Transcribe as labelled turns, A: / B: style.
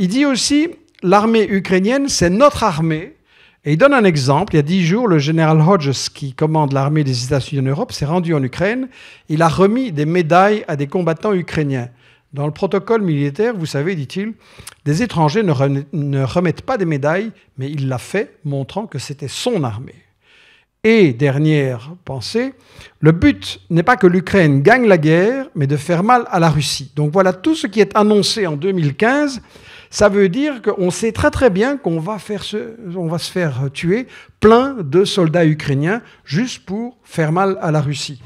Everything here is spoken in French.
A: Il dit aussi, l'armée ukrainienne, c'est notre armée. Et il donne un exemple. Il y a dix jours, le général Hodges, qui commande l'armée des États-Unis en Europe, s'est rendu en Ukraine. Il a remis des médailles à des combattants ukrainiens. Dans le protocole militaire, vous savez, dit-il, des étrangers ne, remettent pas des médailles, mais il l'a fait, montrant que c'était son armée. Et dernière pensée, le but n'est pas que l'Ukraine gagne la guerre, mais de faire mal à la Russie. Donc voilà tout ce qui est annoncé en 2015. Ça veut dire qu'on sait très très bien qu'on va, se faire tuer plein de soldats ukrainiens juste pour faire mal à la Russie.